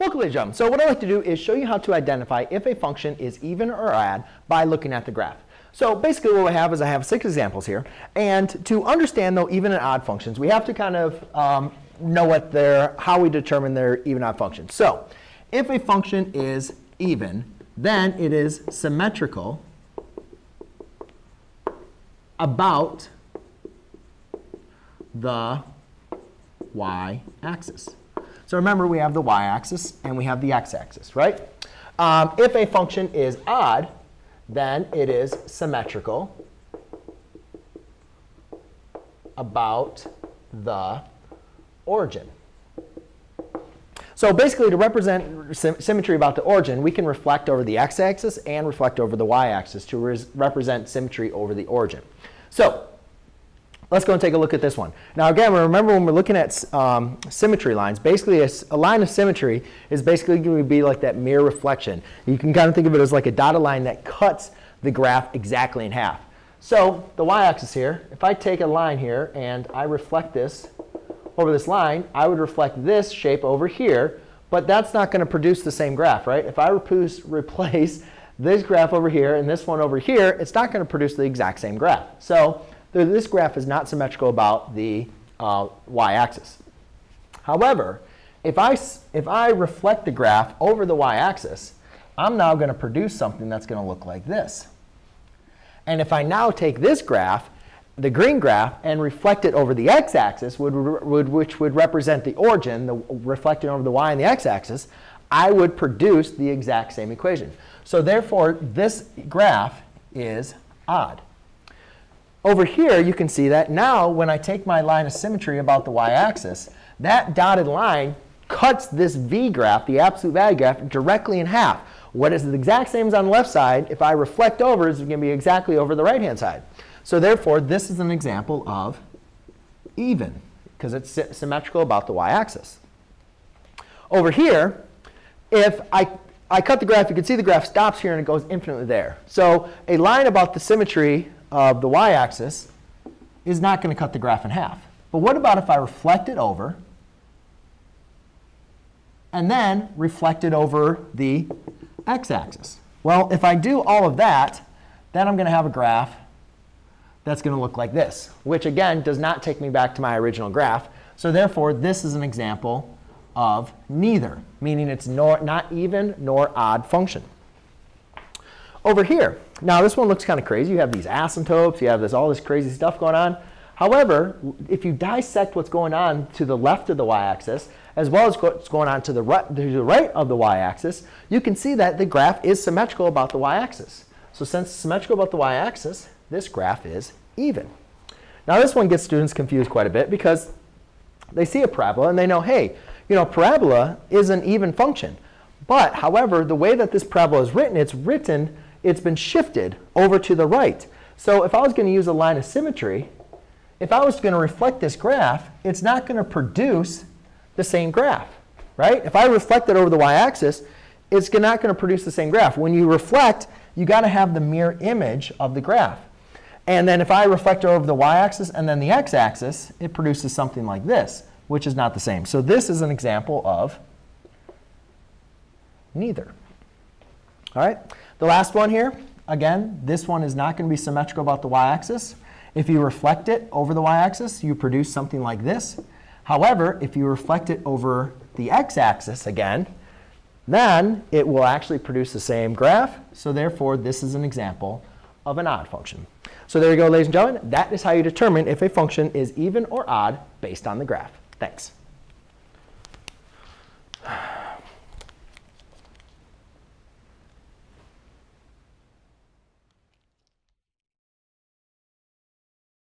And gentlemen. So what I'd like to do is show you how to identify if a function is even or odd by looking at the graph. So basically what I have is I have six examples here. And to understand, though, even and odd functions, we have to kind of um, know what they're, how we determine their even odd functions. So if a function is even, then it is symmetrical about the y-axis. So remember, we have the y-axis and we have the x-axis, right? Um, if a function is odd, then it is symmetrical about the origin. So basically, to represent symmetry about the origin, we can reflect over the x-axis and reflect over the y-axis to represent symmetry over the origin. So let's go and take a look at this one. Now again, remember when we're looking at um, symmetry lines, basically a, a, line of symmetry is basically going to be like that mirror reflection. You can kind of think of it as like a dotted line that cuts the graph exactly in half. So the y-axis here, if I take a line here and I reflect this over this line, I would reflect this shape over here, but that's not going to produce the same graph, right? If I replace this graph over here and this one over here, it's not going to produce the exact same graph. So this graph is not symmetrical about the uh, y-axis. However, if I, if I reflect the graph over the y-axis, I'm now going to produce something that's going to look like this. And if I now take this graph, the green graph, and reflect it over the x-axis, would, would, which would represent the origin, the reflected over the y and the x-axis, I would produce the exact same equation. So therefore, this graph is odd. Over here, you can see that now when I take my line of symmetry about the y-axis, that dotted line cuts this v graph, the absolute value graph, directly in half. What is the exact same as on the left side, if I reflect over, is going to be exactly over the right-hand side. So therefore, this is an example of even, because it's symmetrical about the y-axis. Over here, if I, I cut the graph, you can see the graph stops here and it goes infinitely there. So a line about the symmetry of the y-axis is not going to cut the graph in half. But what about if I reflect it over and then reflect it over the x-axis? Well, if I do all of that, then I'm going to have a graph that's going to look like this, which again does not take me back to my original graph. So therefore, this is an example of neither, meaning it's nor, not even nor odd function. Over here, now this one looks kind of crazy. You have these asymptotes. You have this, all this crazy stuff going on. However, if you dissect what's going on to the left of the y-axis, as well as what's going on to the, right, to the right of the y-axis, you can see that the graph is symmetrical about the y-axis. So since it's symmetrical about the y-axis, this graph is even. Now this one gets students confused quite a bit because they see a parabola and they know, hey, you know, parabola is an even function. But however, the way that this parabola is written, it's written, it's been shifted over to the right. So if I was going to use a line of symmetry, if I was going to reflect this graph, it's not going to produce the same graph, right? If I reflect it over the y-axis, it's not going to produce the same graph. When you reflect, you got to have the mirror image of the graph. And then if I reflect over the y-axis and then the x-axis, it produces something like this, which is not the same. So this is an example of neither. All right. The last one here, again, this one is not going to be symmetrical about the y-axis. If you reflect it over the y-axis, you produce something like this. However, if you reflect it over the x-axis again, then it will actually produce the same graph. So therefore, this is an example of an odd function. So there you go, ladies and gentlemen. That is how you determine if a function is even or odd based on the graph. Thanks.